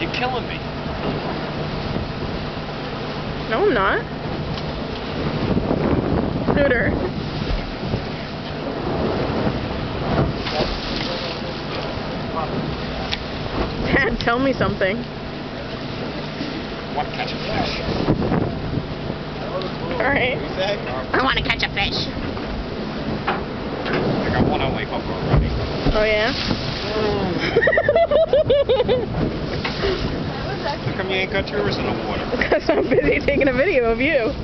You're killing me. No, I'm not. Scooter. Dad, tell me something. Want to catch a fish? Alright. What do you say? I want to catch a fish. I got one on my already. Oh, yeah? Come you ain't got yours in the water? Because I'm busy taking a video of you.